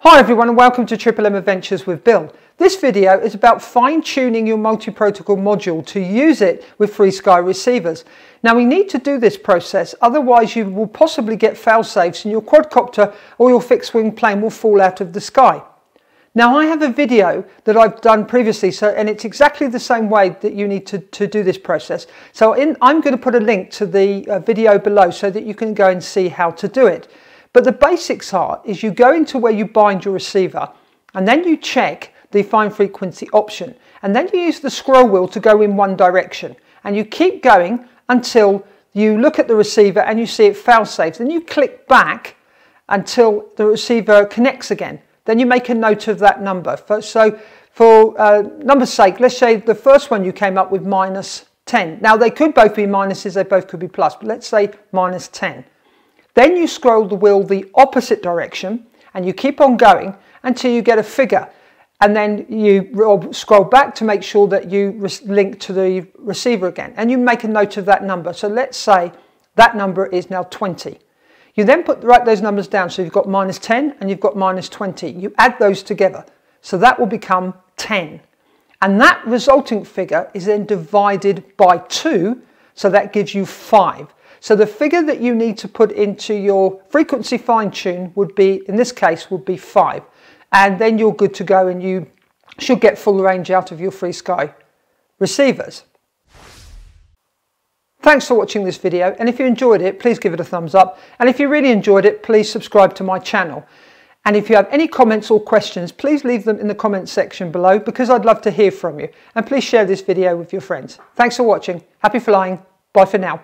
Hi everyone and welcome to Triple M Adventures with Bill. This video is about fine-tuning your multi-protocol module to use it with FrSky receivers. Now we need to do this process otherwise you will possibly get fail-safes and your quadcopter or your fixed-wing plane will fall out of the sky. Now I have a video that I've done previously so and it's exactly the same way that you need to, to do this process. So in, I'm going to put a link to the uh, video below so that you can go and see how to do it. But the basics are, is you go into where you bind your receiver and then you check the fine frequency option and then you use the scroll wheel to go in one direction and you keep going until you look at the receiver and you see it fail safe. Then you click back until the receiver connects again. Then you make a note of that number. So for uh, number's sake, let's say the first one you came up with minus 10. Now they could both be minuses, they both could be plus, but let's say minus 10. Then you scroll the wheel the opposite direction and you keep on going until you get a figure. And then you scroll back to make sure that you link to the receiver again. And you make a note of that number. So let's say that number is now 20. You then put write those numbers down. So you've got minus 10 and you've got minus 20. You add those together. So that will become 10. And that resulting figure is then divided by 2. So that gives you 5. So the figure that you need to put into your frequency fine tune would be, in this case, would be 5. And then you're good to go and you should get full range out of your FrSky receivers. Thanks for watching this video and if you enjoyed it please give it a thumbs up and if you really enjoyed it please subscribe to my channel and if you have any comments or questions please leave them in the comments section below because I'd love to hear from you and please share this video with your friends. Thanks for watching, happy flying, bye for now.